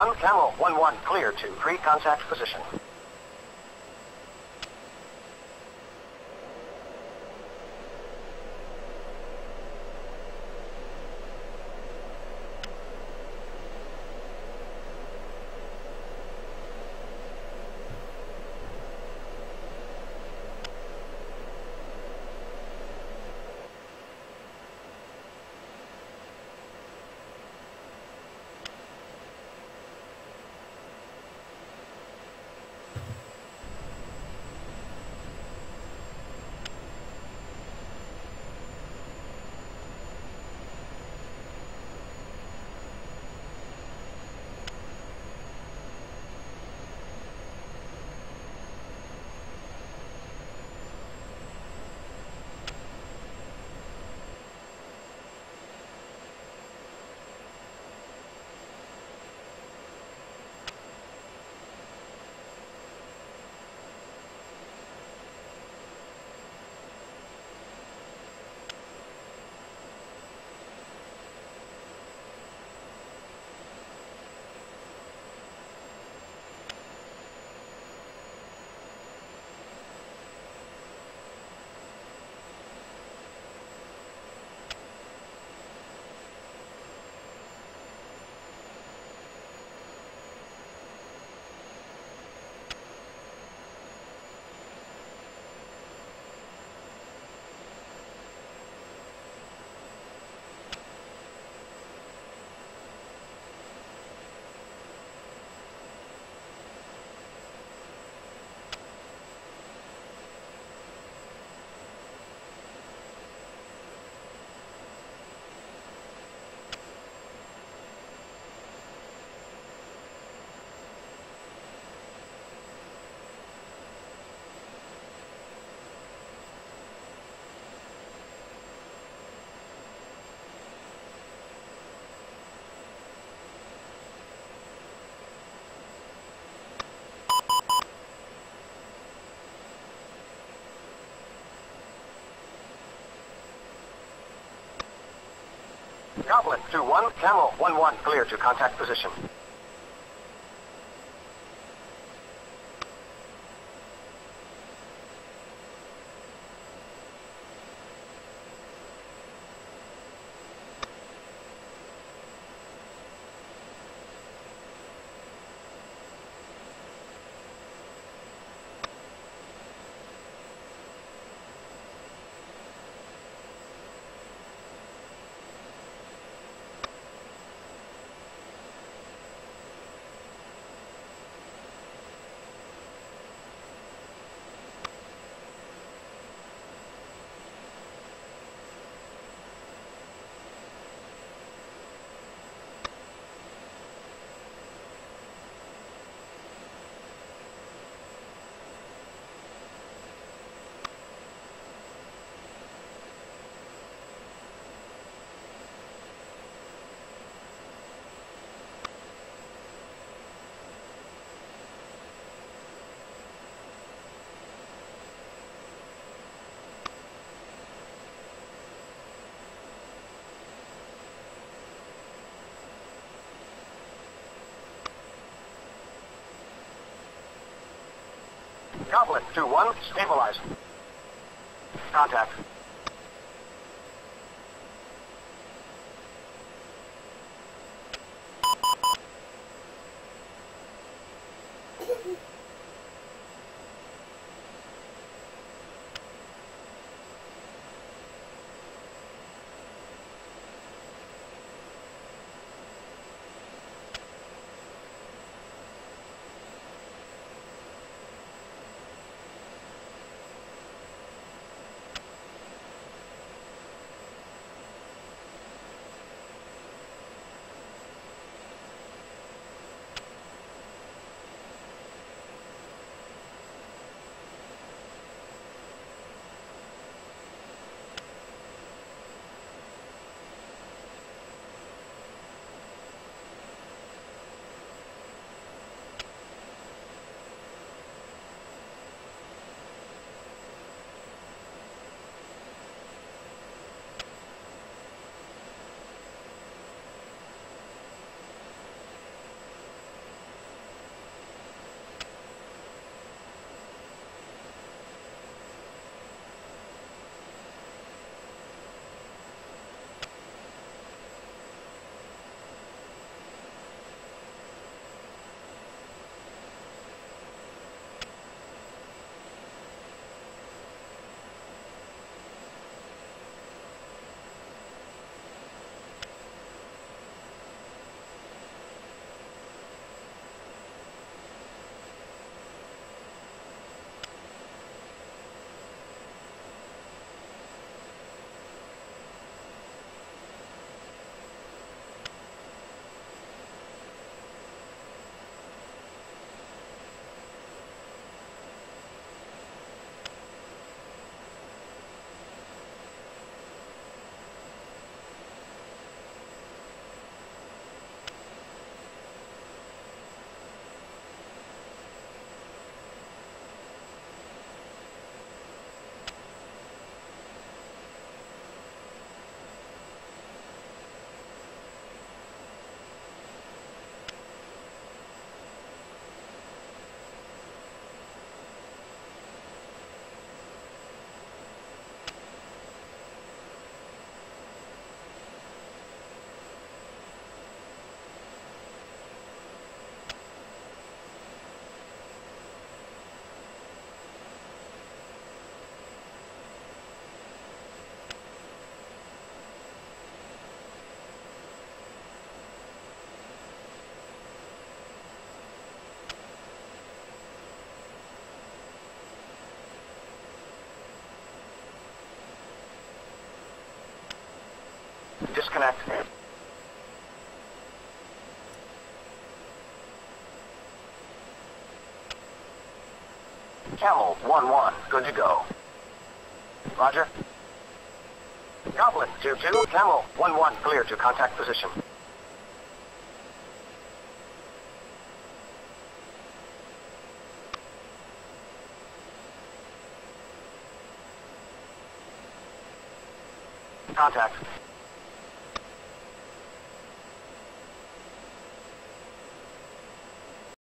One Camel 1-1 clear to pre-contact position. Goblin 2-1, Camel 1-1 clear to contact position. Goblin 2-1, stabilize. Contact. Disconnect. Camel 1-1, good to go. Roger. Goblin 2-2, Camel 1-1, clear to contact position. Contact.